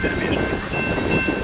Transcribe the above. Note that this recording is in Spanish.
Servicio.